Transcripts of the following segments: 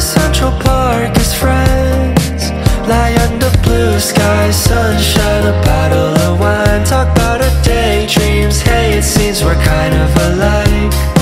Central Park as friends. Lie under blue skies, sunshine, a bottle of wine. Talk about our daydreams. Hey, it seems we're kind of alike.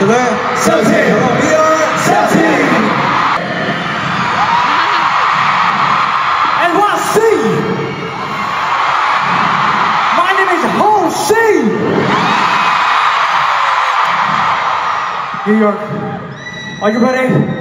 That Seventeen. We are Seventeen. NYC. My name is Ho C. New York. Are you ready?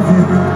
Love you.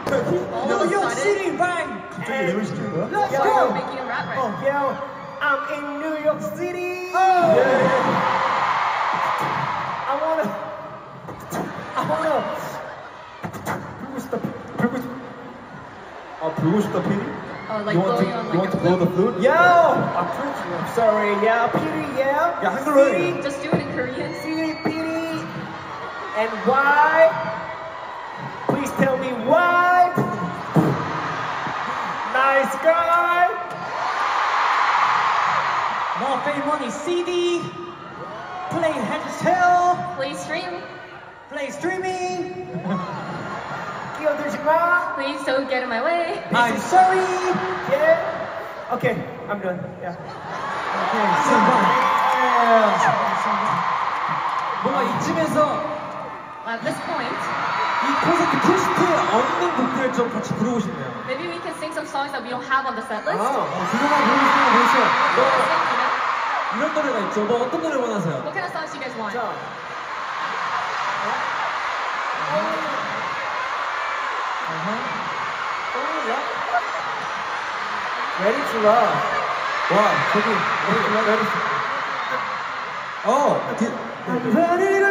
cream. Turkey, All New of a York sudden- City, bang. 갑자기 랩을 시키는 거야? Let's You're go! making a rap right Oh, now. yo, I'm in New York City. Yeah, yeah. I wanna, I wanna. 불고 싶다, 불고 싶. 아 불고 싶다 피리? Oh, like you want to, blowing on you like want a to blow the flute? flute? Yo, I'm I'm sorry, yeah, Petey, yeah. 야 한글로 해. City, Just do it in Korean. City, Petey, and why? Please tell me why. More fame money CD. Play head as hell. Please stream. Play streaming. 끼어들지 마. Please don't get in my way. I'm sorry. Yeah. Okay, I'm done. Yeah. 뭔가 이쯤에서 At this point, 이 콘서트 퀘스트에 없는 곡들 좀 같이 부르고 싶네요. maybe we can sing some songs that we don't have on the set list. 어, 그거만 부르고 싶으면 벌써 What 뭐 kind 이런 노래가 있죠. 뭐 어떤 노래 원하세요? of songs do you guys want? 자. Ready to love. 와 저기 Ready to love. Ready to 어 디, I'm ready to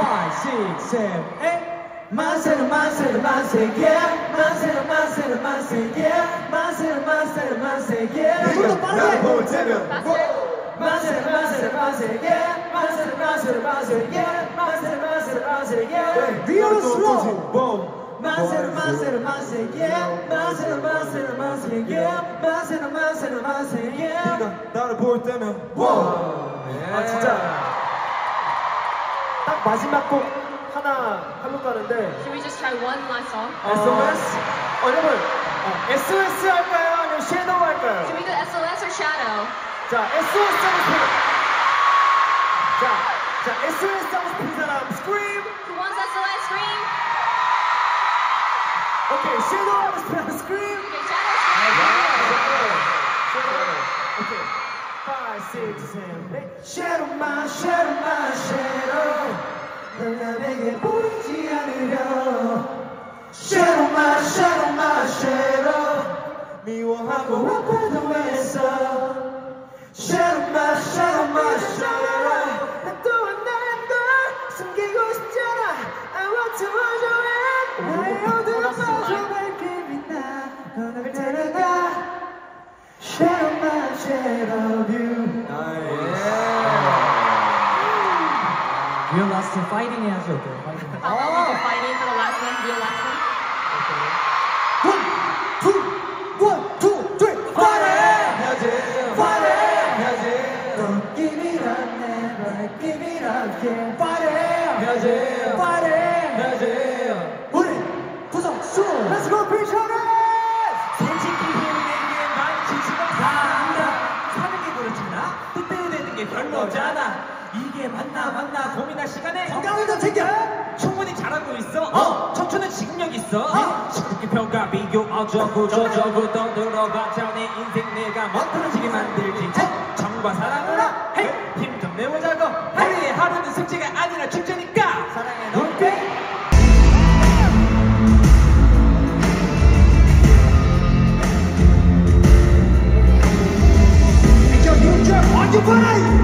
Five, six, seven, eight. 만세로 만세로 만세 yeah 만세로 만세로 만세 yeah 만세로 만세로 만세 yeah 좀더 빠르게. 볼 때면 Faster. 만세로 만세로 만세 yeah 만세로 만세로 만세 yeah 만세로 만세로 만세 yeah 리얼 슬로우. 만세로 만세로 만세 yeah 만세로 만세로 만세 yeah 만세로 만세로 만세 yeah 나를 볼 때면 아 진짜 딱 마지막 곡 하나 하려고 하는데 Should we just try one last song? SOS? 어, 여러분, 어, SOS 할까요? 아니면 섀도우 할까요? Should we do SOS or Shadow? 자, SOS 하고 싶은 자, 자, SOS 하고 싶은 사람, scream! Who wants SOS? Scream! 오케이, 섀도우 하고 싶은 사람, scream! 5, 6, 7, 8 Shadow my, shadow my, shadow 널 남에게 보이지 않으려 Shadow my, shadow my, shadow 미워하고 아파도 애써 Shadow my, shadow my, shadow 나 또한 난널 숨기고 싶잖아 I want to hold you in 나의 어두운 빠져 밝게 빛나 너를 데려가 Shadow my, shadow you Real last one fighting 해야지 어때요? 파이팅. 아, 아, fighting for the last one. Real last one. One, two, one, two, three. Fighting 해야지. Fighting 해야지. Don't give it up, never give it up. Yeah. Fighting 해야지. Fighting 해야지. 우리 부석 쇼. Let's go, Pichara. 솔직히 힘내게 난 지치가 사랑한다. 사는 게 그렇잖아. 뜻대로 되는 게 별로잖아. 이게 맞나 맞나 고민할 시간에 건강을 더 챙겨. 충분히 잘하고 있어. 어? 청춘은 집력 있어. 어? 시급평가 비교 어쩌고 저쩌고 떠들어가자 내 인생 내가 멋들어지게 만들지. 정과 사랑으로 힘좀 내보자고. 하루의 하루는 숙제가 아니라 축제니까. 사랑해 논쟁 Your body!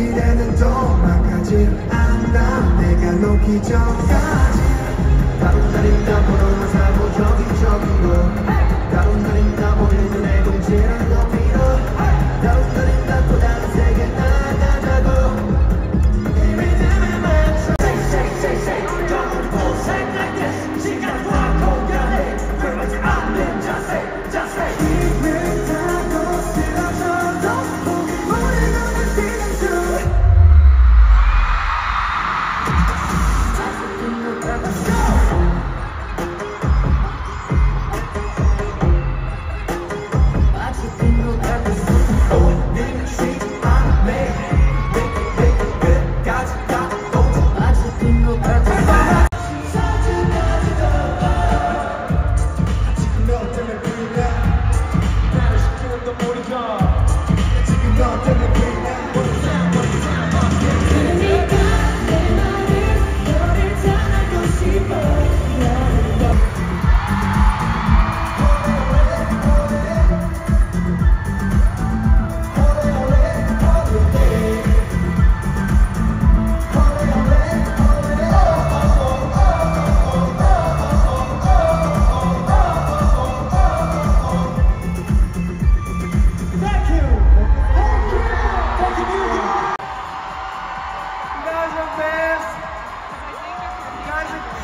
미래는 또막 가질 않아. 내가 놓기 전까지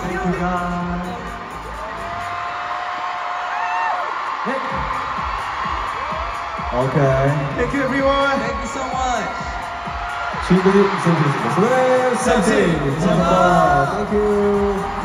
Thank you. Okay. Thank you, everyone. Thank you so much. 친구들 인사드리겠습니다. 수고해, 쌤쌤. 감사합니다. Thank you.